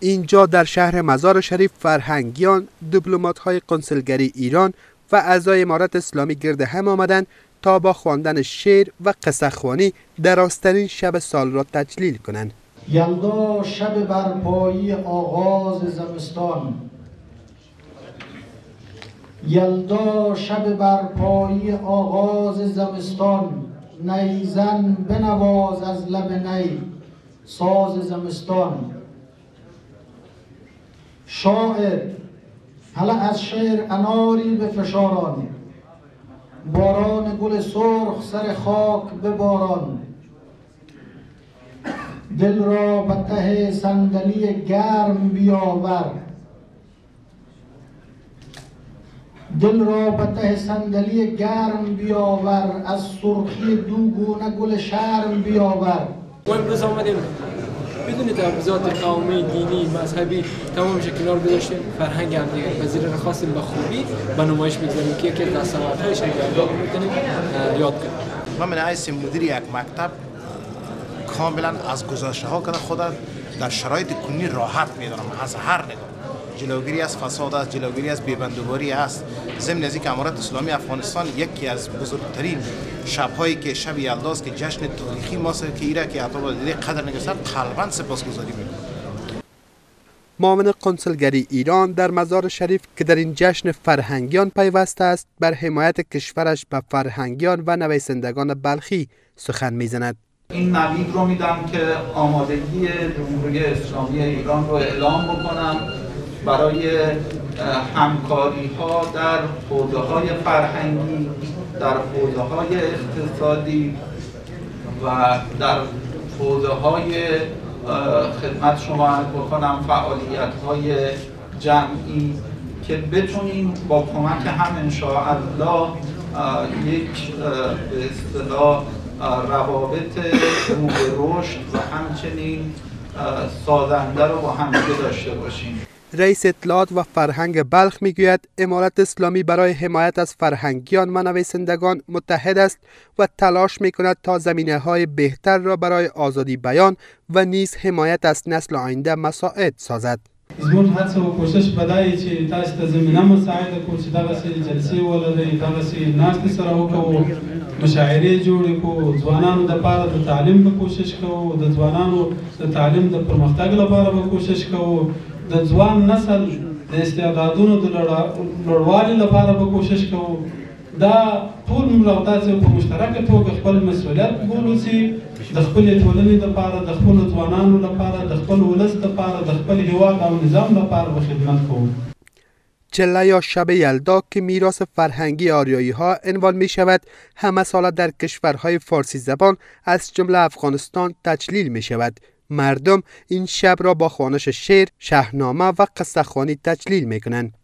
اینجا در شهر مزار شریف فرهنگیان دیپلمات های کنسلگری ایران و اعضای امارت اسلامی گرد هم آمدند تا با خواندن شعر و قصه خوانی در آسترین شب سال را تجلیل کنند. یلدا شب برپایی آغاز زمستان. یلدا شب برپایی آغاز زمستان. نیزن بنواز از لب نی ساز زمستان. شاعر حالا از شعر اناری به فشاران. باران گل سرخ سر خاک به باران. دل را به ته صندلی گرم بیاور. دل را به ته صندلی گرم بیاور از سرخی دوگونه گل شرم بیاور. امروز بدون تحفظات قومی دینی مذهبی تمامش کنار گذاشتیم. فرهنگ هم دیگه. پذیر را خواستیم به خوبی به نمایش می‌گذاریم که یکی از شنگردار می‌تونیم یاد کنیم. من من مدیر یک مکتب کاملا از گذاشته ها کنه خود در شرایط کنی راحت می‌دونم از هر نگاه. جلوگیری از فساد است جلوگیری از بیبندوباری است. ضمن از که امارت اسلامی افغانستان یکی از بزرگترین شبهایی که شب یلداست که جشن تاریخی ماست که ایره که عطا دیده قدر نگسر قلبا سپاسگزاری می‌کنم معاون قنسلگری ایران در مزار شریف که در این جشن فرهنگیان پیوسته است بر حمایت کشورش به فرهنگیان و نویسندگان بلخی سخن می‌زند. این نوید رو میدم که آمادگی جمهوری اسلامی ایران رو اعلام بکنم. برای همکاری ها در حوزه های فرهنگی در حوزه های اقتصادی و در حوزه های خدمت شما بکنم فعالیت های جمعی که بتونیم با کمک هم انشاءالله یک به اصطلاح روابط رو به رشد و همچنین سازنده رو با همدیگه داشته باشیم. رئیس اطلاعات و فرهنگ بلخ می‌گوید امارت اسلامی برای حمایت از فرهنگیان و نویسندگان متحد است و تلاش می کند تا زمینه های بهتر را برای آزادی بیان و نیز حمایت از نسل آینده مساعد سازد. زموږ هڅه او کوشش دا چې تاسو ته زمینه مساعده کړو چې دغسې جلسې ولرئ دغسې ناستې سره وکړو مشاعرې جوړې کړو ځوانانو دپاره د تعلیم به کوشش کوو د ځوانانو د تعلیم د پرمختګ لپاره به کوشش کوو د ځوان نسل د استعدادونو د لوړوالي لپاره به کوشش کوو. دا ټول موږ او تاسو په مشترکه توګه خپل مسؤلیت بولو چې د خپل ټولنې لپاره د خپل ځوانانو لپاره د خپل ولس لپاره د خپل هیواد او نظام لپاره به خدمت کوو. چله یا شب یلدا که میراث فرهنگی آریایی ها عنوان می شود همه ساله در کشورهای فارسی زبان از جمله افغانستان تجلیل می شود مردم این شب را با خوانش شعر، شهنامه و قصه خوانی تجلیل می کنند.